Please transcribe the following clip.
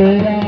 तेरा